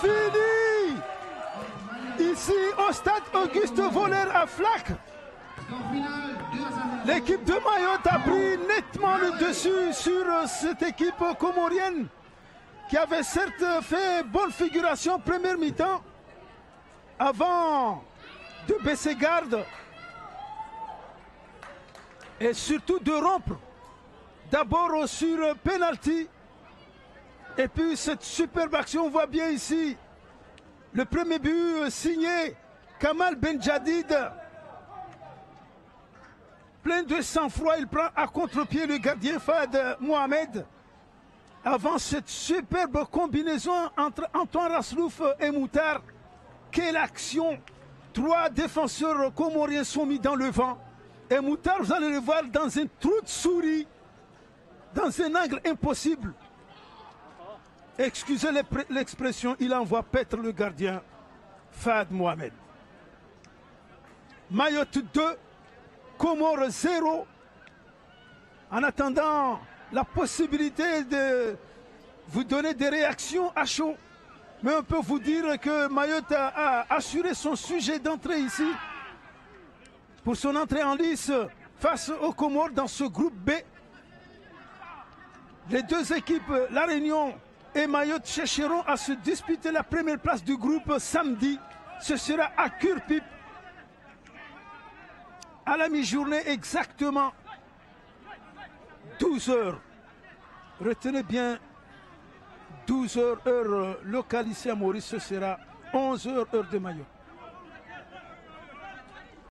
fini. Ici, au stade Auguste Voller à Flac, l'équipe de Mayotte a pris nettement le dessus sur cette équipe comorienne qui avait certes fait bonne figuration première mi-temps avant de baisser garde et surtout de rompre d'abord sur penalty et puis cette superbe action on voit bien ici le premier but signé Kamal Benjadid plein de sang-froid il prend à contre-pied le gardien Fad Mohamed avant cette superbe combinaison entre Antoine Raslouf et Moutar quelle action Trois défenseurs comoriens sont mis dans le vent. Et Moutar, vous allez le voir dans un trou de souris, dans un angle impossible. Excusez l'expression, il envoie paître le gardien Fad Mohamed. Mayotte 2, Comores 0. En attendant la possibilité de vous donner des réactions à chaud. Mais on peut vous dire que Mayotte a, assuré son sujet d'entrée ici pour son entrée en lice face aux Comores dans ce groupe B. Les deux équipes, La Réunion et Mayotte, chercheront à se disputer la première place du groupe samedi. Ce sera à Kurpip. À la mi-journée exactement 12 heures. Retenez bien 12 heures heure locale à Maurice, ce sera 11 heures heure de Mayotte.